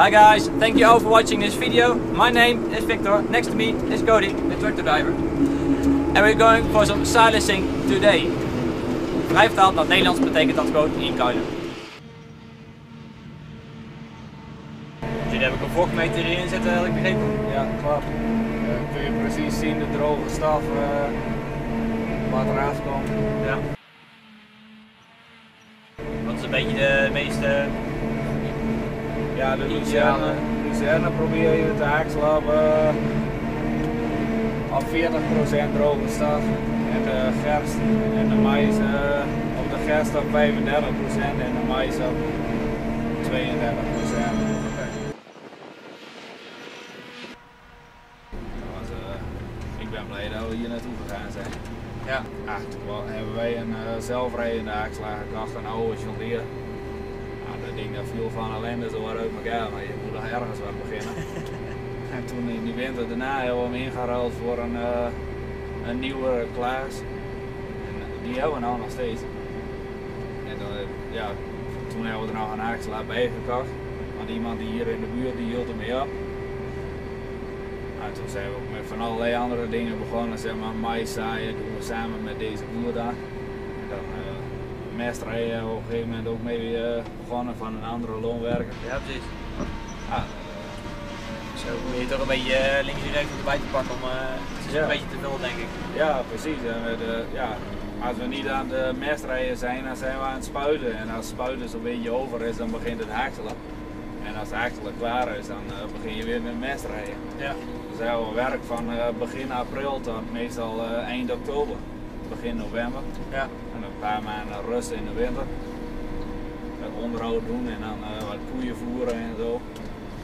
Hi guys, thank you all for watching this video. My name is Victor, next to me is Cody, the tractor driver. And we're going for some silencing today. Vrij vertaald naar het Nederlands betekent dat gewoon inkuilen. Jullie hebben ook een vochtmeter hierin zitten, heb ik begrepen. Ja, klopt. Dan kun je precies zien de droge staf uh, wat eraf komt. Ja. Wat is een beetje de meeste ja, de lucerne, lucerne probeer je te op, uh, op 40% droge staf. En de gerst en de mais uh, op de gerst op 35% en de mais op 32%. Okay. Was, uh, ik ben blij dat we hier naartoe gegaan zijn. Ja, ach, toen hebben wij een uh, zelfrijdende haakslager gekocht, een oude John Deere dat ding dat viel van ellende zo uit elkaar, maar je moet nog ergens wat beginnen. en toen in die winter daarna hebben we hem ingeruild voor een, uh, een nieuwe Klaas. En die hebben we nou nog steeds. En dan, ja, toen hebben we er nog een haakslaap bij gekocht. Want iemand die hier in de buurt die hield ermee op. En toen zijn we ook met van allerlei andere dingen begonnen, zeg maar mais zaaien doen we samen met deze boer daar. En dan, uh, mestrijden op een gegeven moment ook mee uh, begonnen van een andere loonwerker. Ja, precies. Ah, zo moet je toch een beetje uh, links en rechts erbij te pakken om uh, het is ja. een beetje te veel denk ik. Ja, precies. En met, ja, als we niet aan de mestrijden zijn, dan zijn we aan het spuiten. En als spuiten zo'n beetje over is, dan begint het haakselen. En als het haakselen klaar is, dan begin je weer met mestrijden. Ja. Dus we werk van begin april tot meestal eind oktober begin november. Ja. En een paar maanden rust in de winter. Het onderhoud doen en dan uh, wat koeien voeren en zo.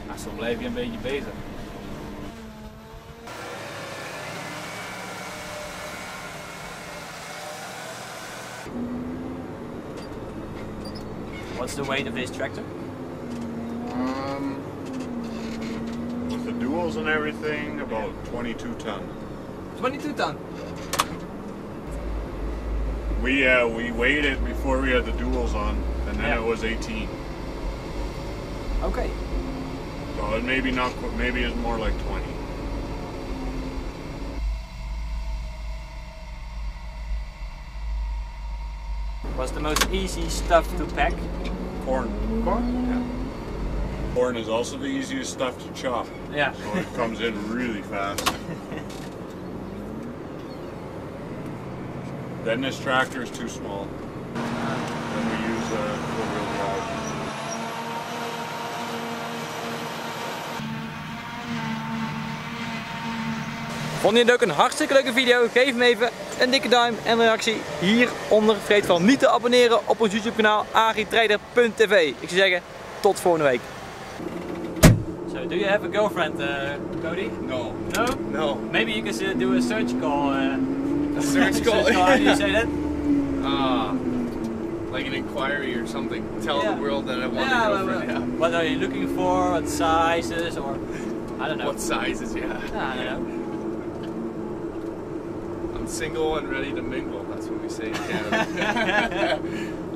Nou, zo blijf je een beetje bezig. What's the weight of this tractor? Um, with the duals and everything, about 22 ton. 22 ton? We uh, we weighed it before we had the duals on, and then Yeah. it was 18. Okay. So it maybe not maybe it's more like 20. What's the most easy stuff to pack? Corn. Corn? Yeah. Corn is also the easiest stuff to chop, Yeah. so it comes in really fast. then this tractor is too small. Then we use uh, four-wheel drive. Vond je het ook een hartstikke leuke video? Geef me even een dikke duim en reactie hieronder. Vergeet van niet te abonneren op ons YouTube kanaal agritrader.tv. Ik zou zeggen, tot volgende week. So, do you have a girlfriend, uh, Cody? No. No? No. Maybe you could uh, do a search call. Uh, A search call? How do you say that? Ah, like an inquiry or something. Tell Yeah. the world that I want Yeah, a well, girlfriend. well, Yeah. What are you looking for? What sizes or I don't know. What sizes? Yeah. I don't know. I'm single and ready to mingle. That's what we say in Canada.